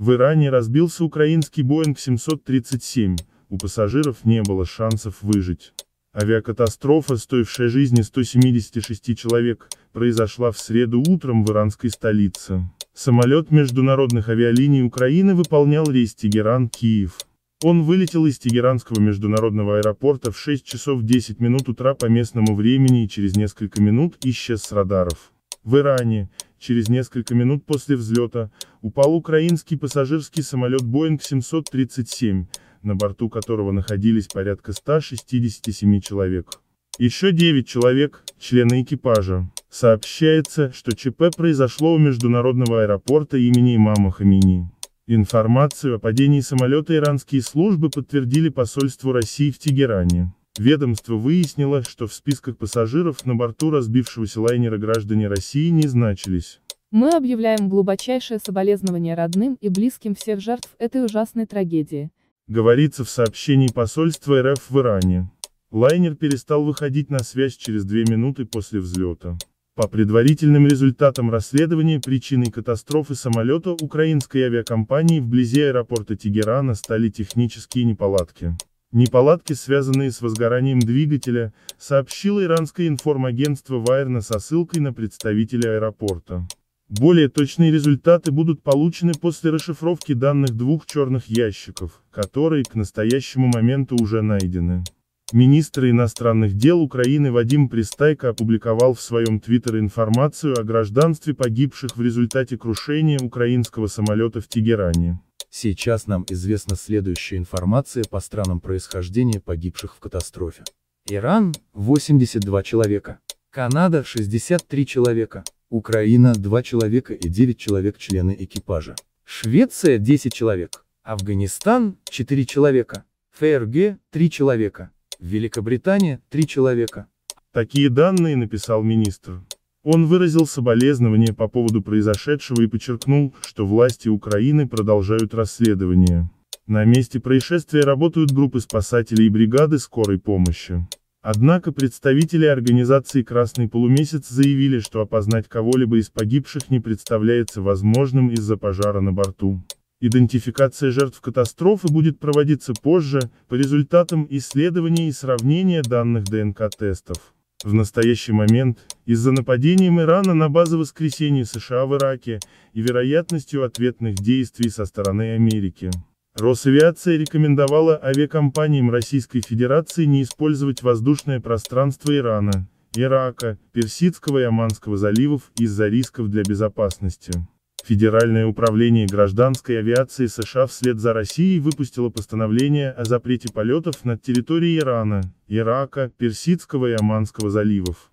В Иране разбился украинский Боинг 737, у пассажиров не было шансов выжить. Авиакатастрофа, стоившая жизни 176 человек, произошла в среду утром в иранской столице. Самолет международных авиалиний Украины выполнял рейс Тегеран-Киев. Он вылетел из Тегеранского международного аэропорта в 6 часов 10 минут утра по местному времени и через несколько минут исчез с радаров. В Иране, через несколько минут после взлета, упал украинский пассажирский самолет Boeing 737, на борту которого находились порядка 167 человек. Еще 9 человек, члены экипажа. Сообщается, что ЧП произошло у международного аэропорта имени имама Хамини. Информацию о падении самолета иранские службы подтвердили посольству России в Тегеране. Ведомство выяснило, что в списках пассажиров на борту разбившегося лайнера граждане России не значились. Мы объявляем глубочайшее соболезнование родным и близким всех жертв этой ужасной трагедии. Говорится в сообщении посольства РФ в Иране. Лайнер перестал выходить на связь через две минуты после взлета. По предварительным результатам расследования причиной катастрофы самолета украинской авиакомпании вблизи аэропорта Тегерана стали технические неполадки. Неполадки, связанные с возгоранием двигателя, сообщило иранское информагентство Вайрна со ссылкой на представителя аэропорта. Более точные результаты будут получены после расшифровки данных двух черных ящиков, которые к настоящему моменту уже найдены. Министр иностранных дел Украины Вадим Пристайко опубликовал в своем твиттере информацию о гражданстве погибших в результате крушения украинского самолета в Тегеране. Сейчас нам известна следующая информация по странам происхождения погибших в катастрофе. Иран – 82 человека. Канада – 63 человека. Украина – 2 человека и 9 человек члены экипажа. Швеция – 10 человек. Афганистан – 4 человека. ФРГ – 3 человека. Великобритания – 3 человека. Такие данные написал министр. Он выразил соболезнования по поводу произошедшего и подчеркнул, что власти Украины продолжают расследование. На месте происшествия работают группы спасателей и бригады скорой помощи. Однако представители организации «Красный полумесяц» заявили, что опознать кого-либо из погибших не представляется возможным из-за пожара на борту. Идентификация жертв катастрофы будет проводиться позже, по результатам исследования и сравнения данных ДНК-тестов. В настоящий момент, из-за нападением Ирана на базы воскресения США в Ираке, и вероятностью ответных действий со стороны Америки, Росавиация рекомендовала авиакомпаниям Российской Федерации не использовать воздушное пространство Ирана, Ирака, Персидского и Оманского заливов из-за рисков для безопасности. Федеральное управление гражданской авиации США вслед за Россией выпустило постановление о запрете полетов над территорией Ирана, Ирака, Персидского и Оманского заливов.